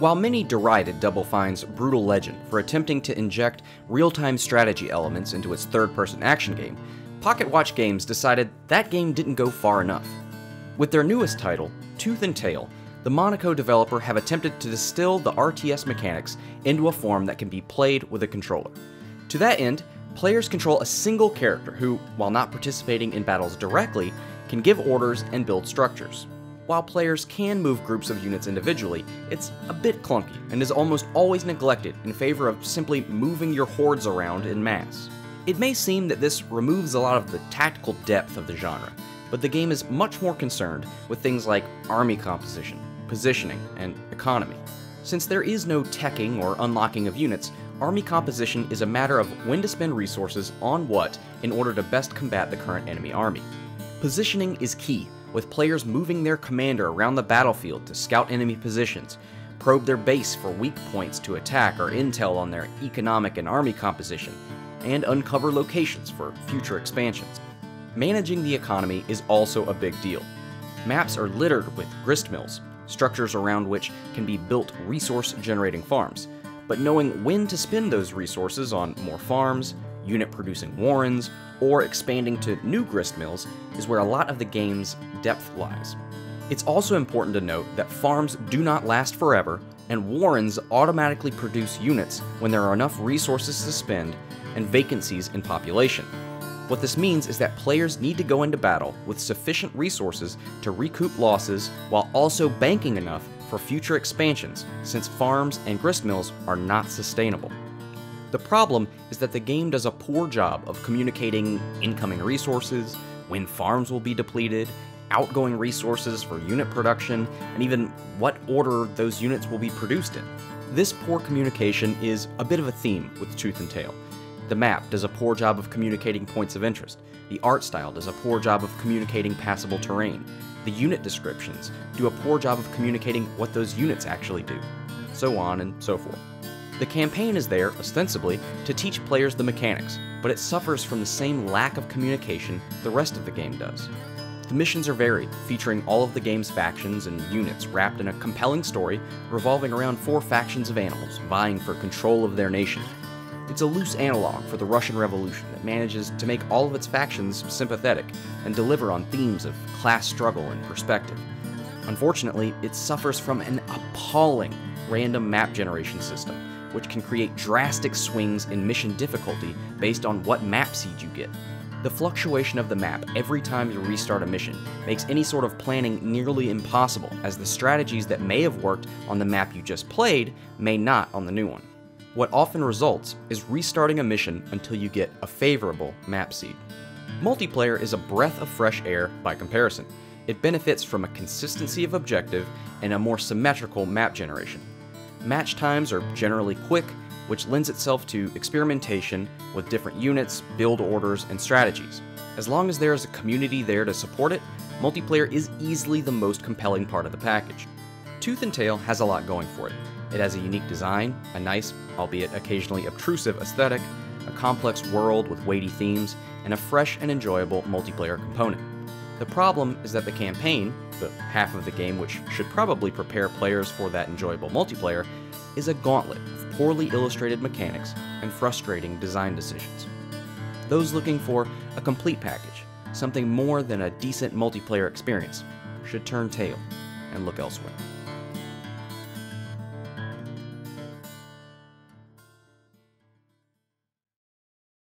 While many derided Double Fine's Brütal Legend for attempting to inject real time strategy elements into its third person action game, Pocketwatch Games decided that game didn't go far enough. With their newest title, Tooth and Tail, the Monaco developer have attempted to distill the RTS mechanics into a form that can be played with a controller. To that end, players control a single character who, while not participating in battles directly, can give orders and build structures. While players can move groups of units individually, it's a bit clunky and is almost always neglected in favor of simply moving your hordes around in mass. It may seem that this removes a lot of the tactical depth of the genre, but the game is much more concerned with things like army composition, positioning, and economy. Since there is no teching or unlocking of units, army composition is a matter of when to spend resources on what in order to best combat the current enemy army. Positioning is key, with players moving their commander around the battlefield to scout enemy positions, probe their base for weak points to attack or intel on their economic and army composition, and uncover locations for future expansions. Managing the economy is also a big deal. Maps are littered with grist mills, structures around which can be built resource generating farms, but knowing when to spend those resources on more farms, unit producing warrens, or expanding to new grist mills is where a lot of the game's depth lies. It's also important to note that farms do not last forever, and warrens automatically produce units when there are enough resources to spend and vacancies in population. What this means is that players need to go into battle with sufficient resources to recoup losses while also banking enough for future expansions, since farms and gristmills are not sustainable. The problem is that the game does a poor job of communicating incoming resources, when farms will be depleted, outgoing resources for unit production, and even what order those units will be produced in. This poor communication is a bit of a theme with Tooth and Tail, the map does a poor job of communicating points of interest. The art style does a poor job of communicating passable terrain. The unit descriptions do a poor job of communicating what those units actually do. So on and so forth. The campaign is there, ostensibly, to teach players the mechanics, but it suffers from the same lack of communication the rest of the game does. The missions are varied, featuring all of the game's factions and units wrapped in a compelling story revolving around four factions of animals vying for control of their nation it's a loose analog for the Russian Revolution that manages to make all of its factions sympathetic and deliver on themes of class struggle and perspective. Unfortunately, it suffers from an appalling random map generation system, which can create drastic swings in mission difficulty based on what map seed you get. The fluctuation of the map every time you restart a mission makes any sort of planning nearly impossible, as the strategies that may have worked on the map you just played may not on the new one. What often results is restarting a mission until you get a favorable map seed. Multiplayer is a breath of fresh air by comparison. It benefits from a consistency of objective and a more symmetrical map generation. Match times are generally quick, which lends itself to experimentation with different units, build orders, and strategies. As long as there is a community there to support it, multiplayer is easily the most compelling part of the package. Tooth and Tail has a lot going for it. It has a unique design, a nice, albeit occasionally obtrusive aesthetic, a complex world with weighty themes, and a fresh and enjoyable multiplayer component. The problem is that the campaign, the half of the game which should probably prepare players for that enjoyable multiplayer, is a gauntlet of poorly illustrated mechanics and frustrating design decisions. Those looking for a complete package, something more than a decent multiplayer experience, should turn tail and look elsewhere.